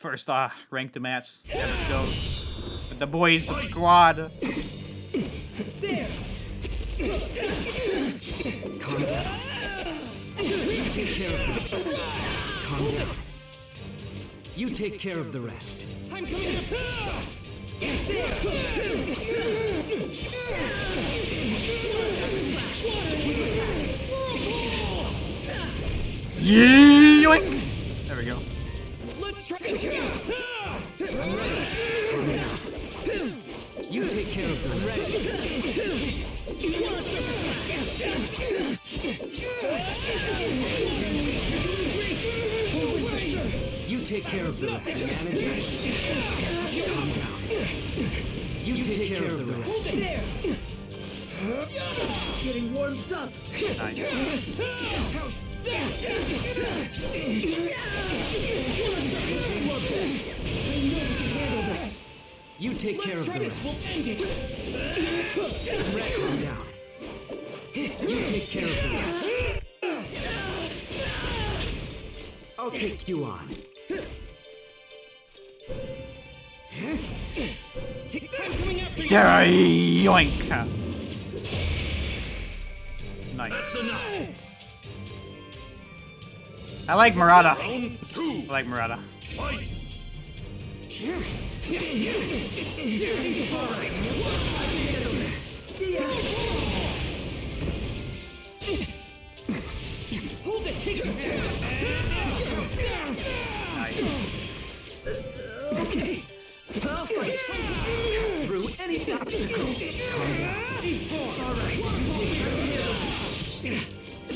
first uh, ranked match. How this goes. With the boys, the squad. Calm down. You take care of the rest. Calm down. You take care of the rest. I'm coming up. Yoink! There we go. Let's try. Calm down. You take care of the rest. You take care of the rest. Manager. Calm down. You take care of the rest. Getting warmed up. Nice. You take care of the rest. This will end it. Calm down. You take care of the rest. I'll take you on. Take that. coming after you. Yeah, yoink! Nice. I like Murata. I like Murata. Hold it. Take it. Nice. Okay. I'll fight. Through any obstacle. Calm down. All right.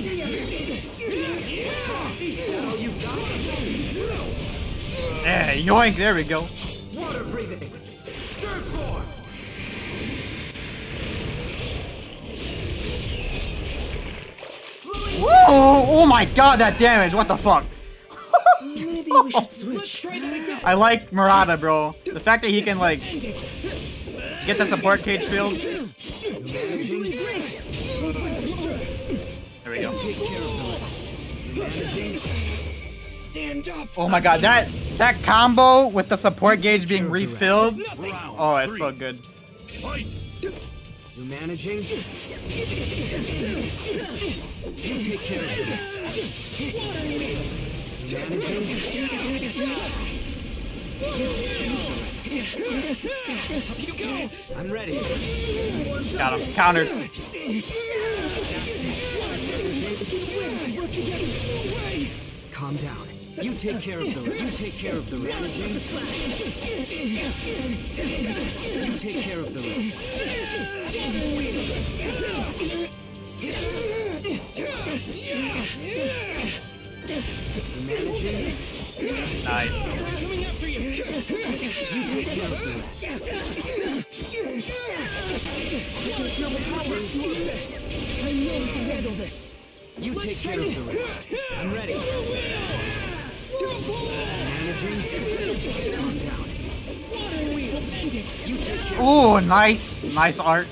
You take All you've got? Yeah, yoink! There we go. Water breathing. Third form. Whoa! Oh my god, that damage! What the fuck? Maybe we should switch. try that again. I like Murata, bro. The fact that he can like get the support gauge field. Managing. There we go. Take care of the rest. Managing. Stand up. Oh my god, that that combo with the support gauge being refilled. Oh, it's so good. You managing? You take care of the rest. Managing? I'm ready. Got him. Countered. Calm down. You take care of the rest. You take care of the rest. You take care of the rest. Managing? Nice. You. You take care of the rest. I know we can handle this. You take care of the rest. I'm ready. Managing? Calm down. We will end it. You take care Oh, nice. Nice art.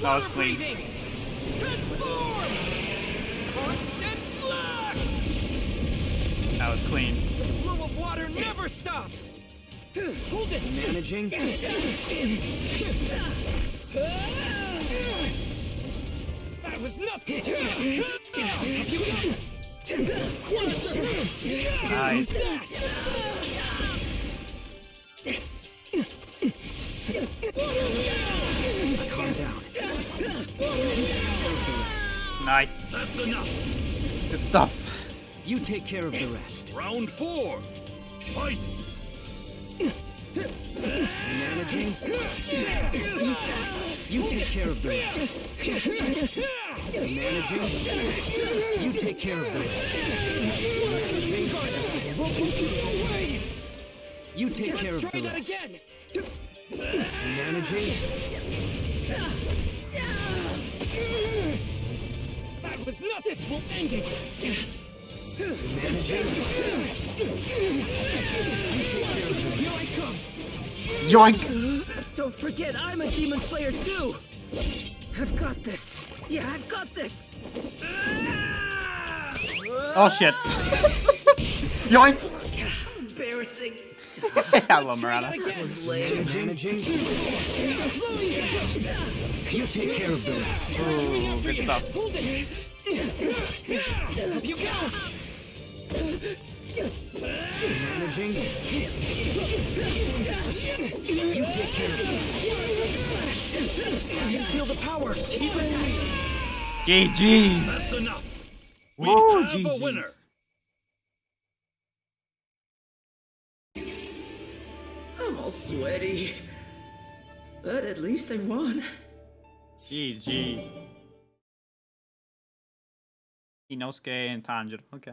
That was clean. Was clean. The flow of water never stops. Hold it. Managing? That was nothing. Up you go. One second. Nice. Calm down. You take care of the rest. Nice. That's enough. Good stuff. You take care of the rest. Round four. Fight. Managing? You take care of the rest. Managing? You take care of the rest. Managing? You take care of Try the that rest. again. Managing? That was not. This will end it. Yoink. Don't forget, I'm a Demon Slayer too! I've got this. Yeah, I've got this. Oh shit. Yoink. Embarrassing. I love Murata. You take care of the rest. Ooh, good stuff. Hold it. Up you go. Managing. You take care of the rest. Feel the power. Keep attacking. GG's. That's enough. We Woo, have a winner. I'm all sweaty. But at least I won. GG. Inosuke and Tanjiro. Okay.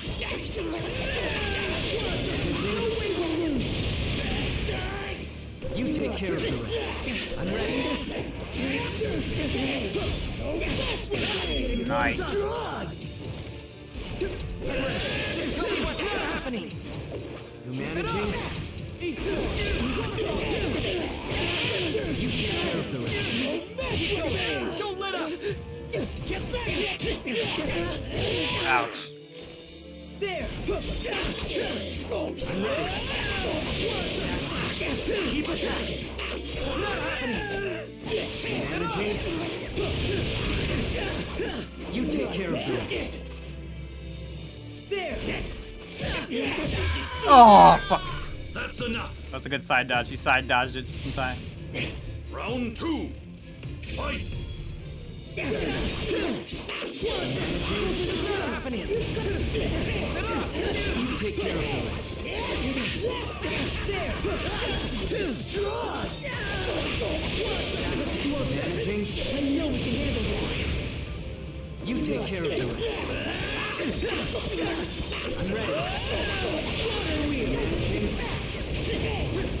You take care of the rest. I'm ready. Nice. Just tell me what's not happening. You managing. You take care of the rest. Don't let up. Get back here. Ouch. Keep attacking. Not happening. Managing. You take care of the rest. Oh, fuck. That's enough. That's a good side dodge. He side dodged it just in time. Round two. Fight. Happening. You take care of the rest. Managing. I know we can handle this. You take care of the rest. I'm ready. Managing.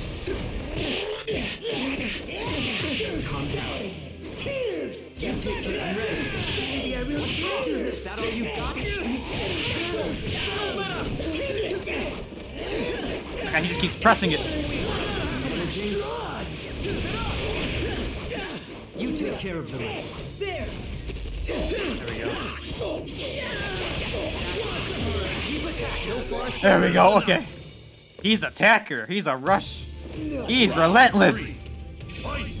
Is that all you've got? And he just keeps pressing it. You take care of the rest. There we go. So far, so There we go, okay. He's attacker. He's a rush. He's relentless. Fight.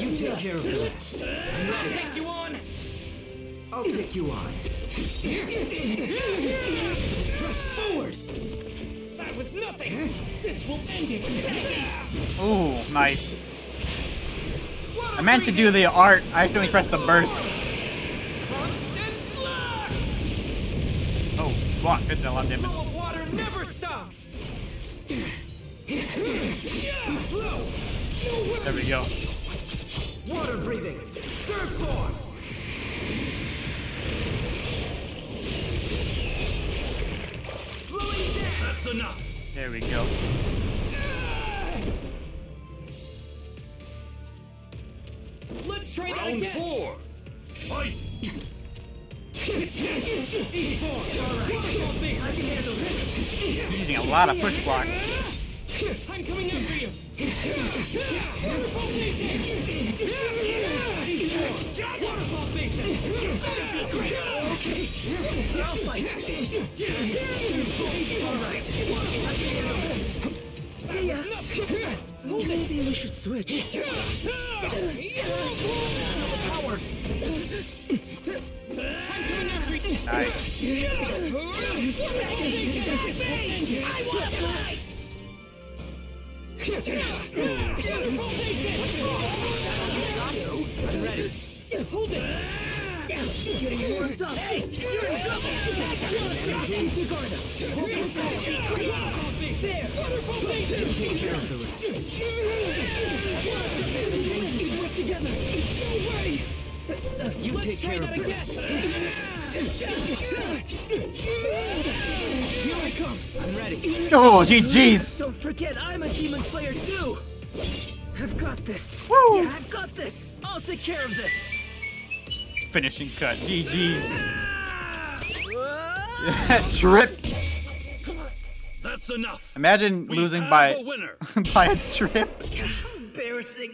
You take care of the rest. I'm ready. Take you on. I'll take you on. Press forward. That was nothing. This will end it. Ooh, nice. I meant to do the art. I accidentally pressed the burst. Constant flux. Oh, fuck. Good job, damage. Flow of water never stops. Too slow. There we go. Water breathing. Third form. Flowing down. That's enough. There we go. Let's try that Round again. four. Fight. He's using a lot of push blocks. I'm coming after you. See ya. Maybe we should switch. Power. I'm coming after you. Nice. I want fight. Waterfall basin. I'm ready. Hold it. Getting warmed up. Hey, you're in trouble. Waterfall basin. Waterfall basin. Take care of the rest. Work together. No way. You Let's take care of the rest. Here I come. I'm ready. Oh, GG's. Don't forget, I'm a demon slayer too. I've got this. Woo. Yeah, I've got this. I'll take care of this. Finishing cut. GG's. Trip. That's enough. Imagine We losing by a winner. by a trip. Embarrassing.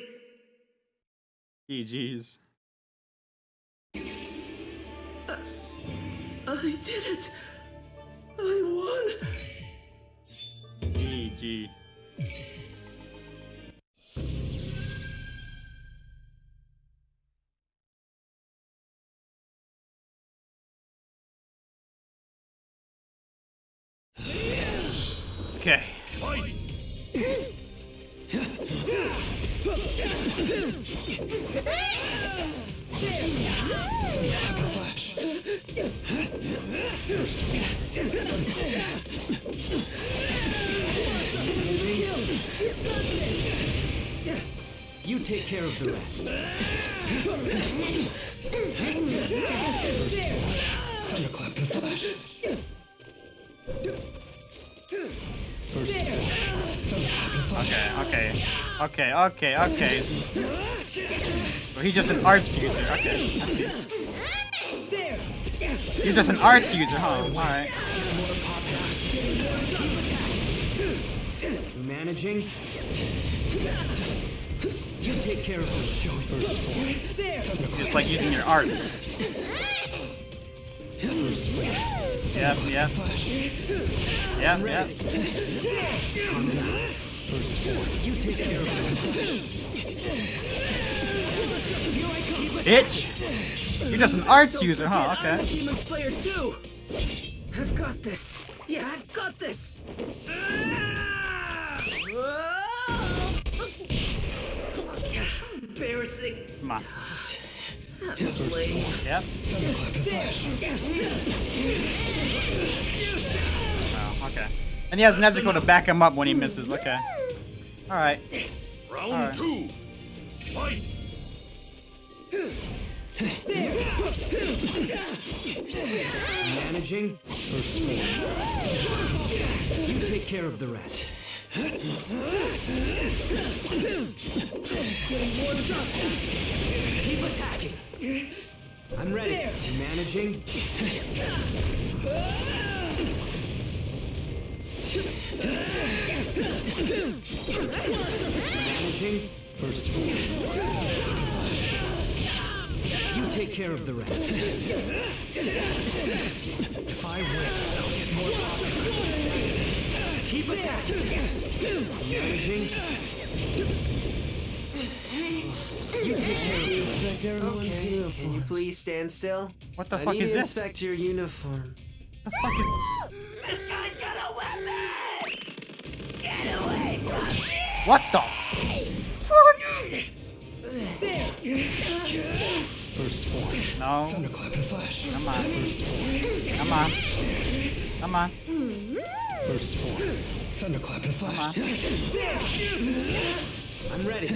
GG's. I did it. I won. GG. Take care of the rest. Okay, okay. Okay, okay, okay. So he's just an arts user. Okay, I see. He's just an arts user, huh? Alright. Managing? You take care of the rest. Just like using your arts. Yep, yep. Yep, yep. You take care of rest. Bitch! You're just an arts user, huh? I'm a Okay. demon slayer too. I've got this. Yeah, I've got this. Embarrassing. Come on. That was. Yep. Oh, okay. And he has Nezuko to back him up when he misses. Okay. Alright. Round Alright. two. Fight. Managing? first You take care of the rest. Keep attacking. I'm ready. Managing? Managing? First You take care of the rest. If I win, I'll get more Keep attacking. Managing. You take care of this. Inspect everyone's Okay, uniform. Can you please stand still? What the I fuck need is to this? inspect your uniform. The fuck is This guy's got a weapon! Get away from me! What the fuck? First form. No. Thunderclap and flash. Come on. First form. Come on. Come on. First form. Thunderclap and Come on. flash. Uh-huh. I'm ready.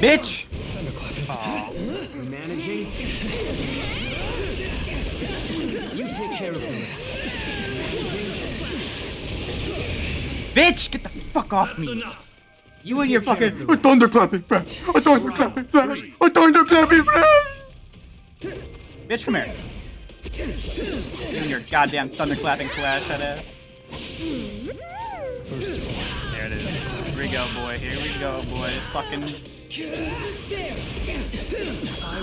Bitch! Thunderclap and flash. We're managing. You take care of the rest. Bitch! Get the fuck off That's me! enough. You and your fucking of the a thunderclapping flash! A thunderclapping flash! A thunderclapping flash! Bitch, come here. You your goddamn thunderclapping flash head ass. First form. There it is. Here we go, boy. Here we go, boy. It's fucking. I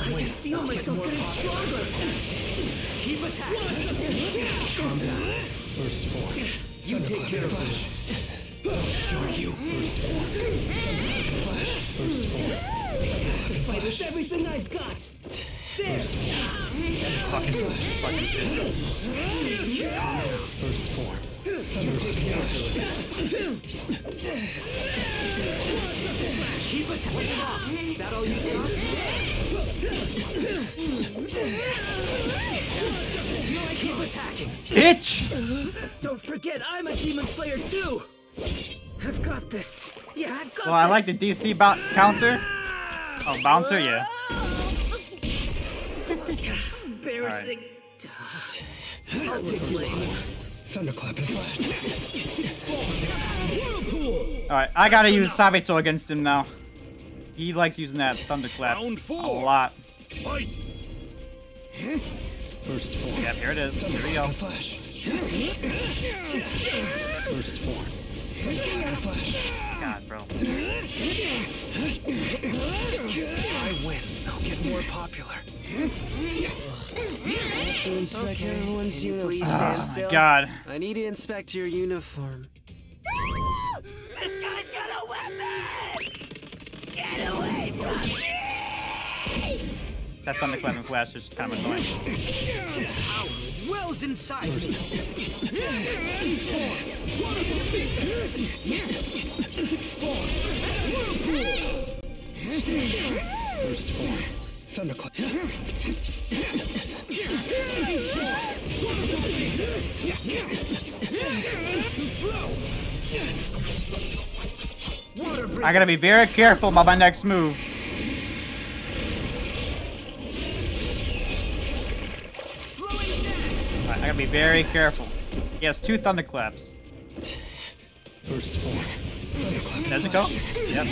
can feel myself getting stronger. Keep attacking. Calm down. First form. You take care of this. Show you. First form. Flash. First form. Fight with everything I've got. First form. Fucking. Fucking. First form. Keep attacking. Is that all you got? Keep attacking. Bitch! Don't forget, I'm a demon slayer too. I've got this. Yeah, I've got Well, I this. like the DC bou- counter. Oh, bouncer, yeah. Embarrassing. I'll take you on. Thunderclap and flash. Alright, I gotta use Sabito against him now. He likes using that thunderclap a lot. Fight! First form. Yep, here it is. Here we go. Flash. First form. Thunderclap and flash. God, bro. I win. I'll get more popular. Inspect everyone's uniform. Oh my god. I need to inspect your uniform. This guy's got a weapon! Get away from me! That thunderclap and flash is kind of annoying. Wells inside me. First form. Thunderclap. Water break. I gotta be very careful about my next move. Be very careful. He has two thunderclaps. First form. Thunderclap. Does it go? Yep.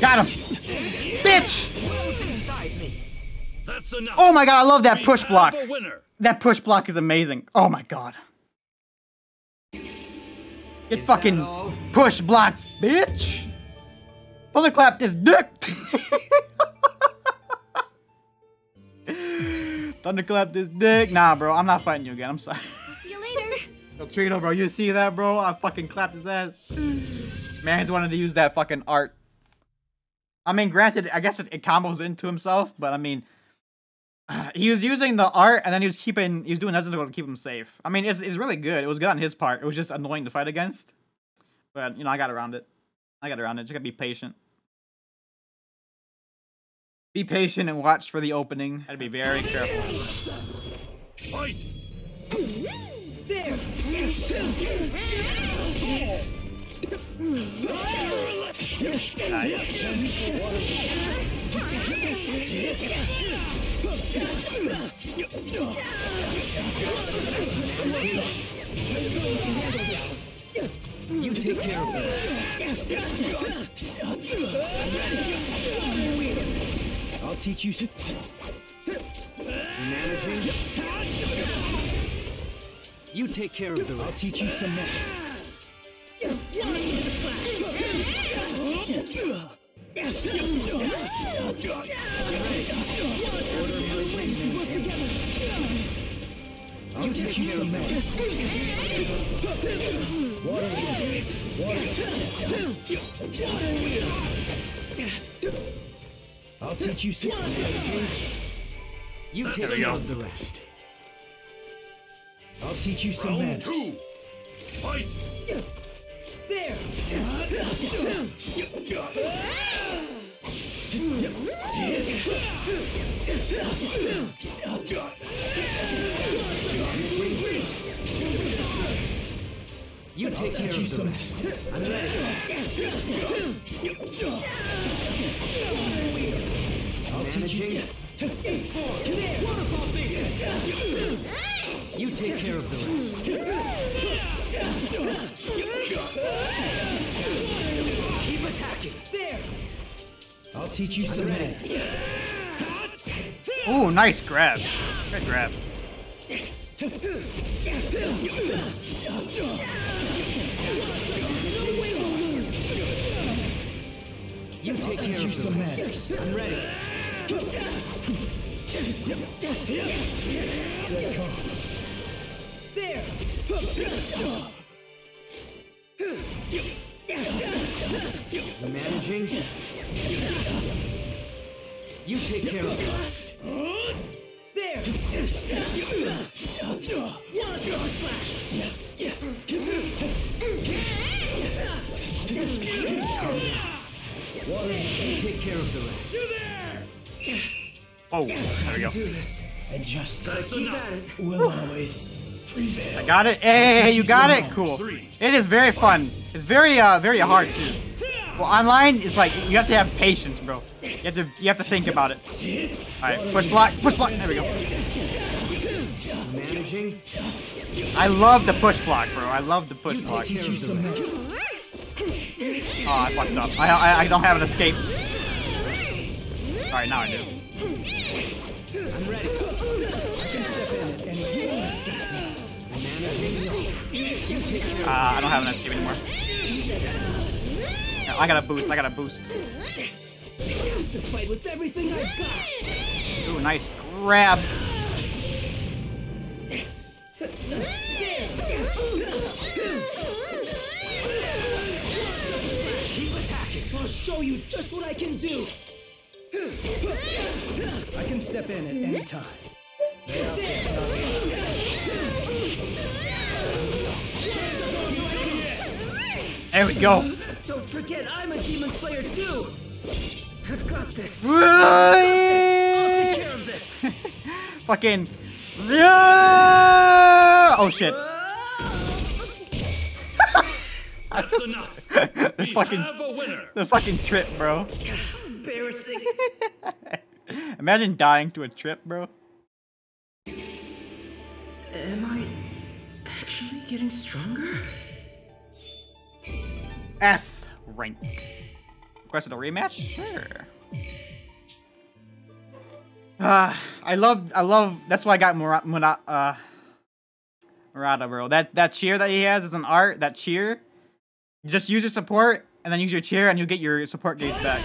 Got him! Bitch! Wells inside me. That's enough. Oh my god, I love that push block. That push block is amazing. Oh my god. Get Is fucking push blocked, bitch! Thunderclap this dick! Thunderclap this dick. Nah, bro, I'm not fighting you again. I'm sorry. See you later. Yo, Trino, bro, you see that, bro? I fucking clapped his ass. Man's wanted to use that fucking art. I mean, granted, I guess it, it combos into himself, but I mean, he was using the art and then he was keeping, he was doing nothing to keep him safe. I mean, it's, it's really good. It was good on his part. It was just annoying to fight against. But, you know, I got around it. I got around it. Just gotta be patient. Be patient and watch for the opening. Gotta be very careful. Fight! Nice. You take care of this. I'll teach you. Managing. You take care of the rest. I'll teach you some more. I'll teach you some more. I'll teach you some. You take There care go. of the rest. I'll teach you some Round manners. two. Fight! You take care of the rest. I'm ready. I'll teach you. Managing. You take care of the rest. Keep attacking. There. I'll teach you some manners. Ooh, nice grab. Good grab. You take care of the some rest. manners. I'm ready. Dead calm. You managing? You take care of the rest. There! Wanna throw a slash? Take care of the rest. Oh, there we go. Do this. And just That's Keep enough. at it. will always prevail. I got it. Hey, you got it. Cool. It is very fun. It's very, uh, very hard too. Well, online is like you have to have patience, bro. You have to, you have to think about it. All right, push block, push block. There we go. Managing? I love the push block, bro. I love the push You block. Take care You of the some rest. manners. Oh, I fucked up. I, I, I don't have an escape. All right, now I do. I'm ready. I can step in any you won't escape me. You managing? You take care Uh, I don't have an escape anymore. Yeah, I got a boost. I got a boost. I have to fight with everything I've got! Ooh, nice grab. Show you just what I can do! I can step in at any time. There we go. Don't forget, I'm a demon slayer too. I've got this. I'll take care of this. Fucking. Oh shit. That's enough. the We fucking have a the fucking trip, bro. Embarrassing. Imagine dying to a trip, bro. Am I actually getting stronger? S rank. Requested a rematch? Sure. Uh, I love, I love. That's why I got Murata, Murata, uh, Murata, bro. That that cheer that he has is an art. That cheer. You just use your support and then use your cheer, and you'll get your support gauge back.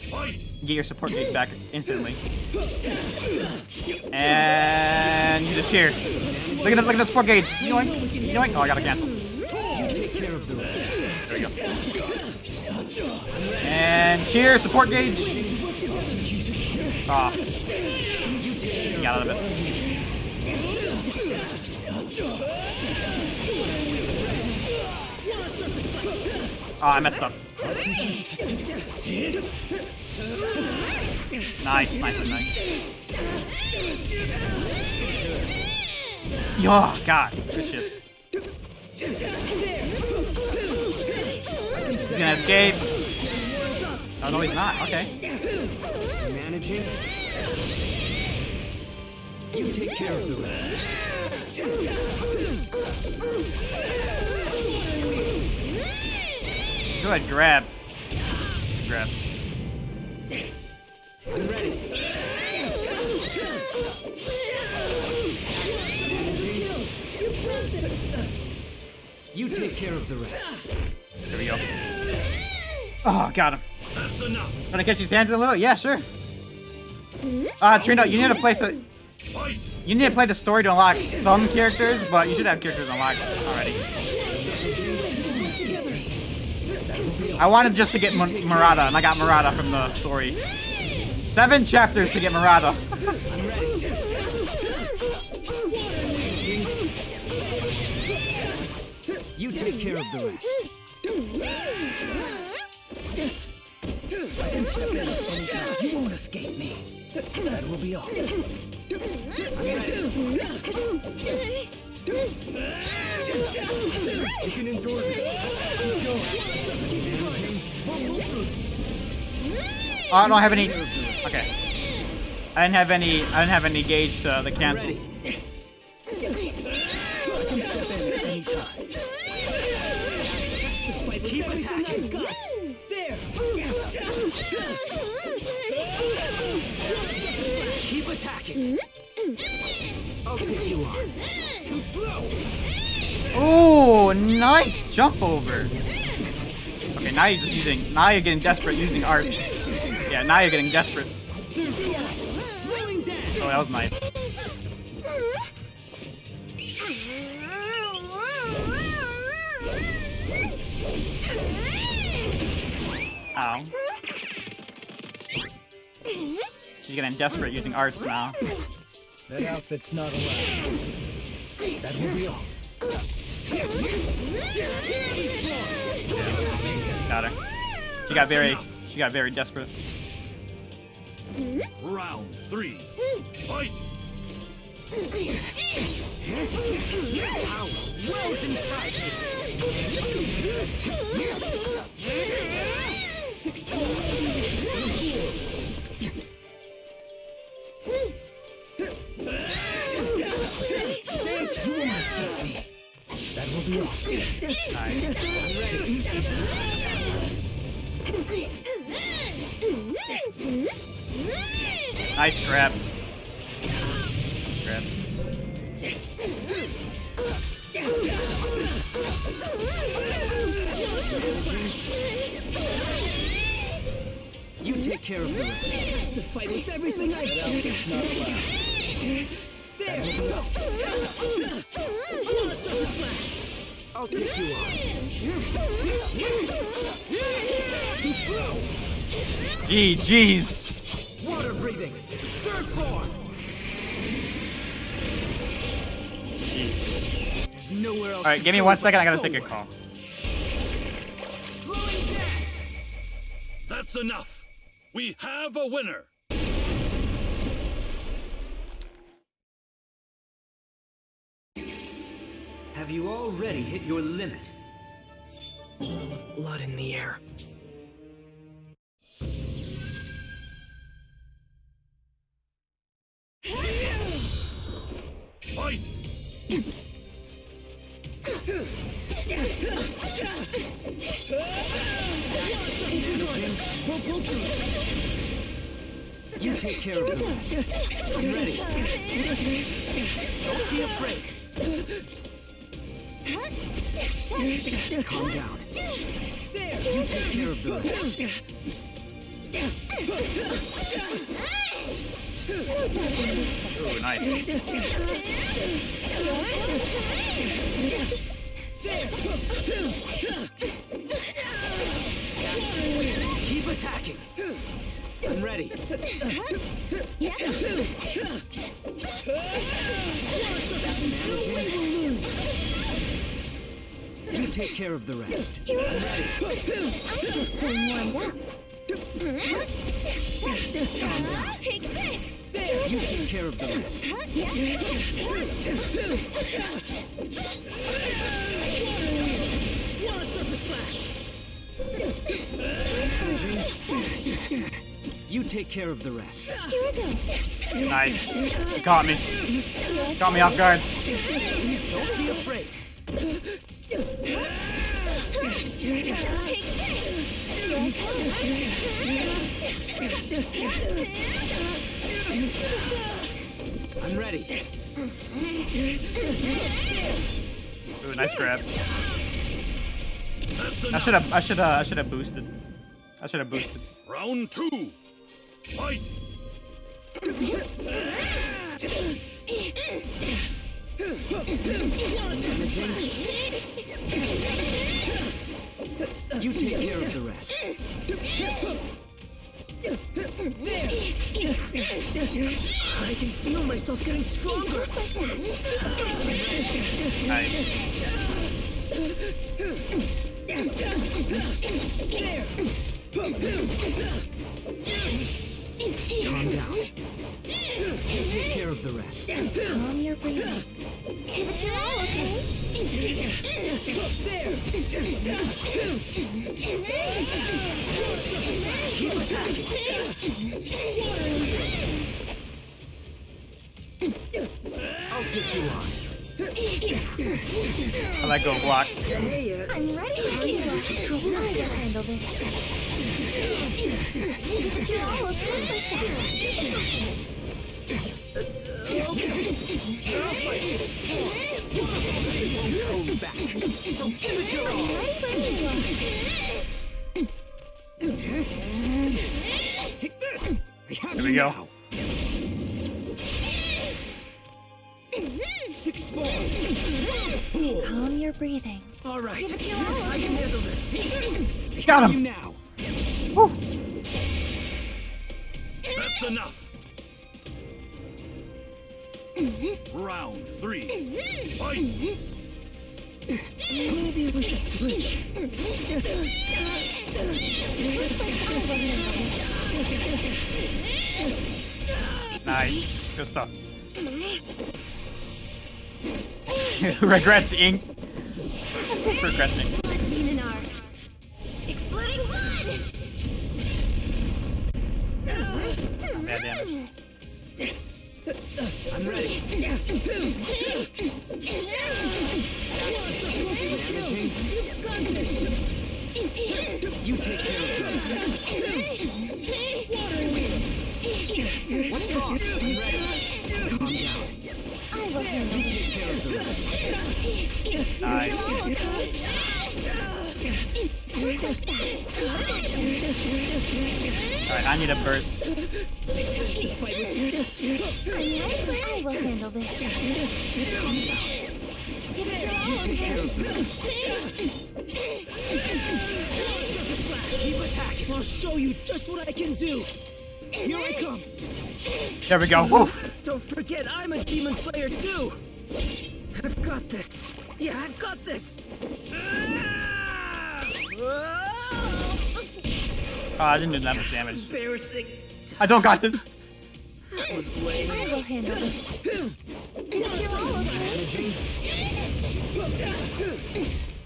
Get your support gauge back instantly. And use a cheer. Look at this, look at the support gauge. Oh, I gotta cancel. You take care of the rest. There we go. And cheer, support gauge. Ah. Got out of it. Oh, I messed up. Nice, nice, nice. Yo, God, good shit. He's gonna escape. Oh no, he's not. Okay. Managing? You take care of the rest. Good grab. Grab. I'm ready. You take care of the rest. There we go. Oh, got him. That's enough. Gonna catch his hands a little? Yeah, sure. Uh, Trino, you need to play so you need to play the story to unlock some characters, but you should have characters unlocked already. I wanted just to get Mur- Murata, and I got Murata from the story. Seven chapters to get Murata. You take care of the rest. I can step in at time. You won't escape me. That will be all. You can endure this. Oh, I don't have any. Okay. I didn't have any. I didn't have any gauge to the cancel. Ready. I can step in at any time. Fight with everything I've got! There! attacking. I'll take you on. Oh, nice jump over. Okay, now you're just using. Now you're getting desperate using arts. Yeah, now you're getting desperate. Oh, that was nice. Ow. She's getting desperate using arts now. That outfit's not allowed. That will be all. Got her. She got very. She got very desperate. Round three. Fight! Wells inside me. You Will be all. Nice grab. Grab. You take care of the rest. To fight with everything I That outfit's not. That I'll take you on. Too slow. GG's. Water breathing. Third form. There's nowhere else. All right, give me go one but second. I gotta take a call. That's enough. We have a winner. Have you already hit your limit? Blood in the air. Fight! You take care of the rest. I'm ready. Don't be afraid. Calm down. You take care of the rest. Ooh, nice. Keep attacking. I'm ready. You take care of the rest. I'm just getting warmed up. I'll take this. You take care of the rest. Water surface slash. You take care of the rest. Here we go. Nice. You caught me. Caught me off guard. Don't be afraid. Take this. I'm ready. Ooh, nice grab. I should have. I should. Uh, I should have boosted. I should have boosted. Round two. Fight! You take care of the rest. I can feel myself getting stronger. Nice. Calm down. You take care of the rest. Calm your breathing. Give it your all, okay? There! Keep attacking. I'll take you on. I let go of block. Hey, uh, I'm ready to I can handle this. You're just like Take this. Here we go. Six, four. Calm your breathing. All right. I can handle this. I got him. You now now. That's enough. Round three. Fight! Maybe we should switch. Nice. Good stuff. Regrets Inc. Regrets Inc. need a burst. I'm ready. I will handle this. Give it your all, Take care okay? of the rest. Keep attacking. I'll show you just what I can do. Here I come. There we go. Woof. Oh, I didn't do that much damage. Embarrassing. I don't got this. That was lame. I will handle this. Give it your all, okay?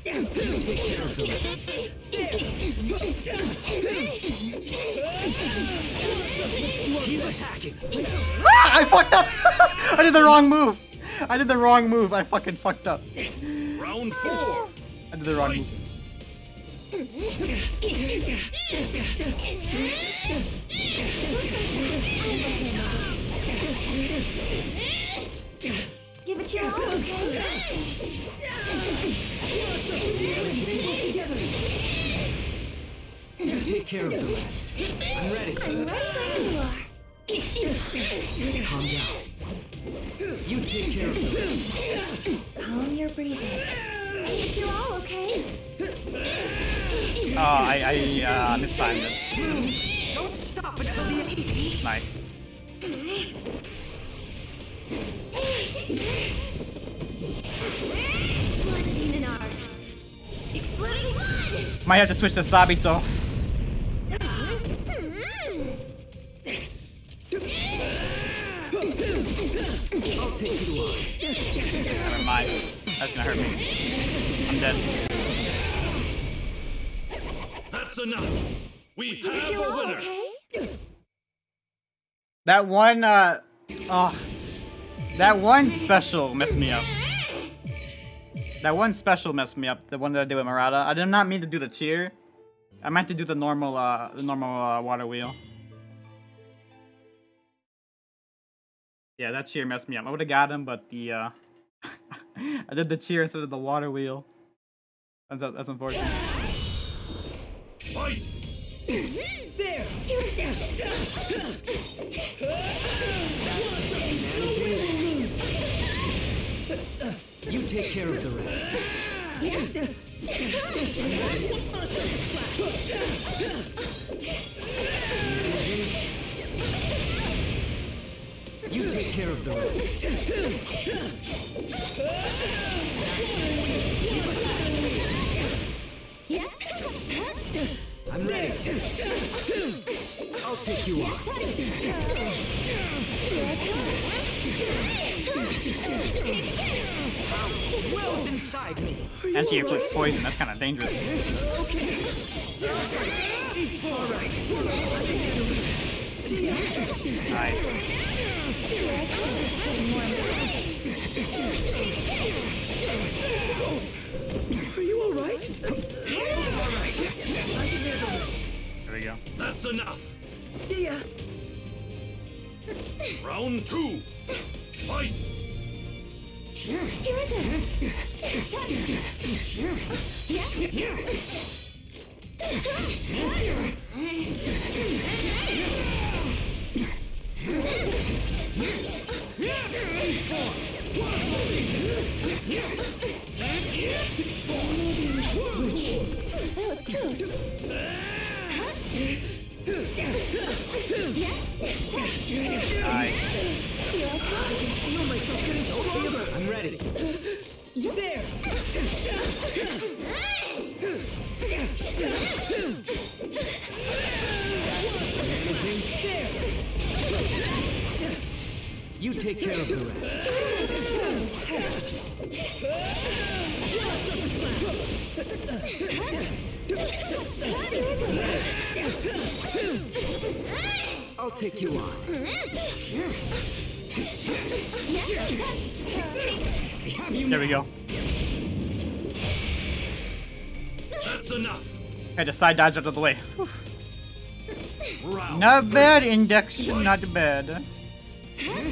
Take care of the rest. Keep attacking. Ah, I fucked up. I did the wrong move. I did the wrong move. I fucking fucked up. Round four. I did the wrong move. Give it your all, okay? Take care of the rest. I'm ready. I'm ready when you are. Calm down. You take care of the rest. Calm your breathing. Give it your all, okay? Oh, I, I uh, mistimed it. Don't stop until the end. Nice. Blood demon art. Exploding blood! Might have to switch to Sabito. I'll take you on. Never mind. That's gonna hurt me. I'm dead. That's enough. We Give it have your a all, winner. okay? That one, uh, oh, that one special messed me up. That one special messed me up. The one that I did with Murata. I did not mean to do the cheer. I meant to do the normal, uh, the normal uh, water wheel. Yeah, that cheer messed me up. I would have got him, but the, uh, I did the cheer instead of the water wheel. That's, that's unfortunate. Fight! There. You take care of the rest. You take care of the rest. I'm ready. I'll take you on. Will's inside me. And she inflicts poison. That's kind of dangerous. Nice. Are you alright? Alright. I can handle this. There we go. That's enough. See ya. Round two. Fight! Here I go. That was close. Nice. Feel myself getting stronger. I'm ready. There! You take care of the rest. I'll take you on. There we go. That's enough. Had to side dodge out of the way. Not bad, Index. Not bad. Nice.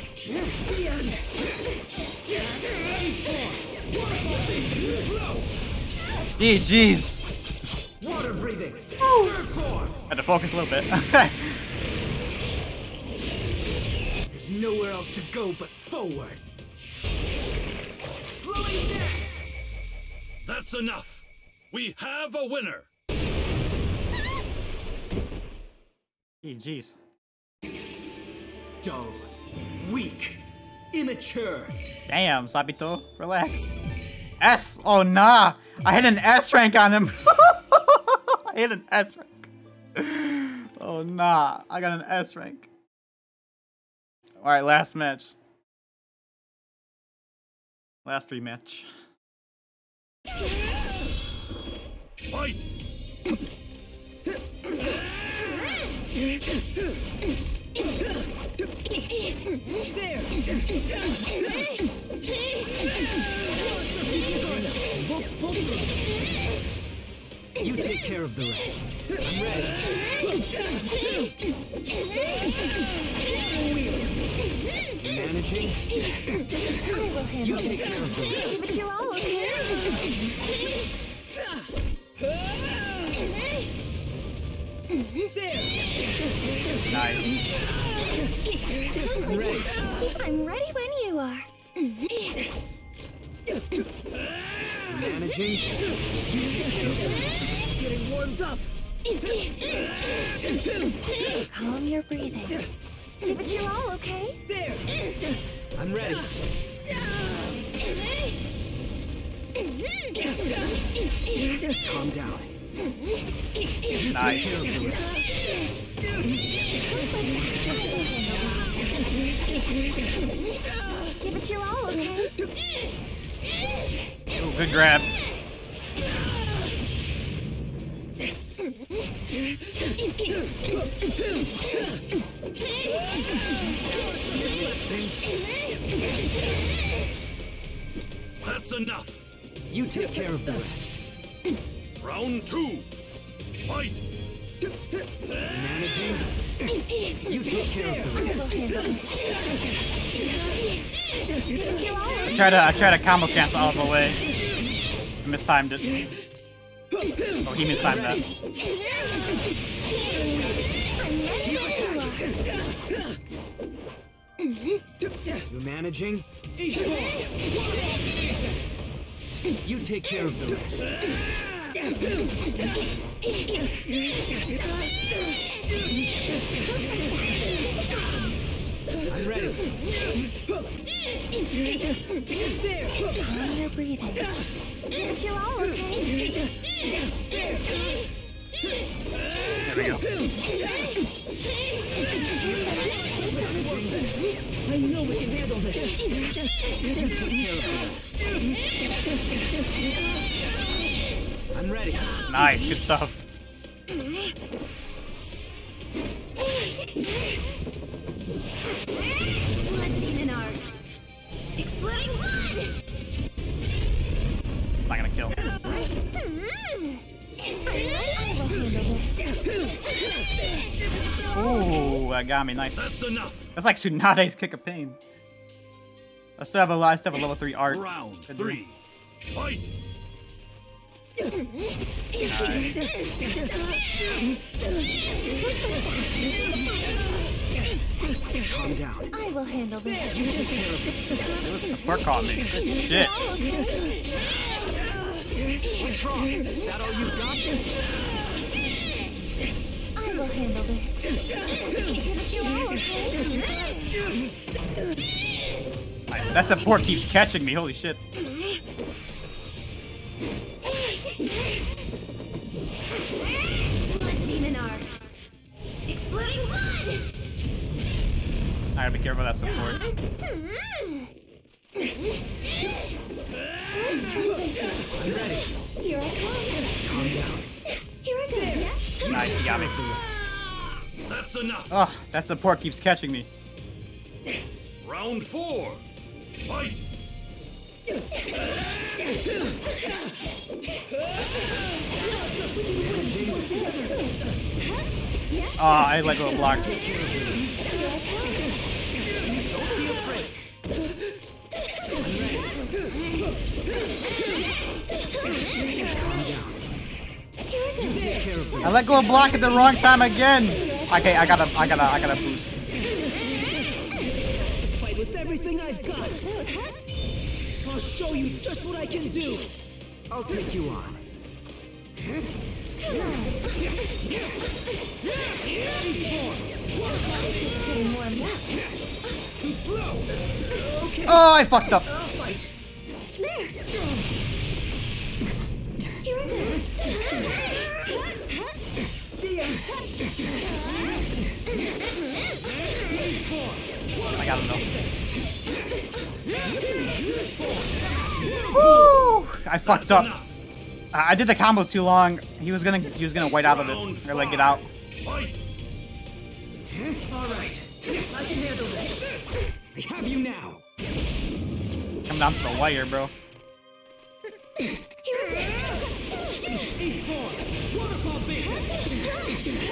GG's. Water breathing. Third form. Had to focus a little bit. There's nowhere else to go but forward. Flowing dance. That's enough. We have a winner. GG's. Dull. Weak. Immature. Damn, Sabito. Relax. S. Oh, nah. I hit an S rank on him. I hit an S rank. Oh, nah. I got an S rank. Alright, last match. Last rematch. Fight. You take care of the rest. I'm ready. Managing? I will handle You take care of the rest. But you're all okay. Nice. Just like ready. I'm ready when you are. You managing? You take care of the rest. Getting warmed up. Calm your breathing. But you're all okay. I'm ready. Calm down. Nice. that. But you're all okay. Ooh, good grab. That's enough. You take care of the rest. Round two. Fight. Managing? You take care of the I rest. will handle it. But you're all I okay. try to I try to combo cancel all the way. Mistimed it. Oh, he mistimed that. I'm ready when you are. You managing? You take care of the rest. I'm ready. Calm your breathing. But you're all okay. There we go. I know we can handle this. Take care of the rest. I'm ready. Nice, good stuff. Blood demon art. Exploding blood. Not gonna kill. I will handle this. Ooh, that got me. Nice. That's enough. That's like Tsunade's Kick of Pain. I still have a, I still have a level 3 art. Round three. Fight. Calm down. I will handle this. Support caught me. Shit. What's wrong? Is that all you've got? I will handle this. Give you all, okay? Nice. That support keeps catching me. Holy shit. Blood demon art. Exploding blood. I gotta be careful of that support. I'm ready. Here I come. Calm down. Here I go. Nice, he got me. That's enough. Ugh, that support keeps catching me. Round four. Fight. Oh, I let go of block. I let go of block at the wrong time again. Okay, I gotta, I gotta, I gotta boost. Fight with everything I've got. I'll show you just what I can do. I'll take you on. Getting warmed up. Too slow. Oh, I fucked up. I'll fight. Here I go. See ya. I got him though. Woo! I fucked That's up. enough. I did the combo too long. He was gonna, he was gonna white out of it or like get out. Fight. All right. I can handle this. I have you now. Come down to the wire, bro. Eighth form. Waterfall Basin.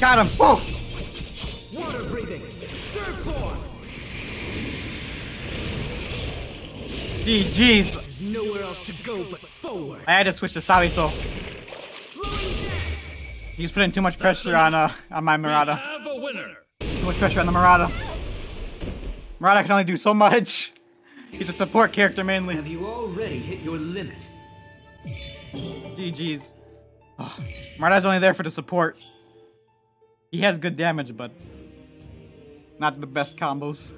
Got him. Woo! Water breathing. Third form. GG's. I had to switch to Sabito. He's putting too much pressure on uh on my Murata. have a winner. Too much pressure on the Murata. Murata can only do so much. He's a support character mainly. Have you already hit your limit? GG's. Oh, Murata's only there for the support. He has good damage, but not the best combos.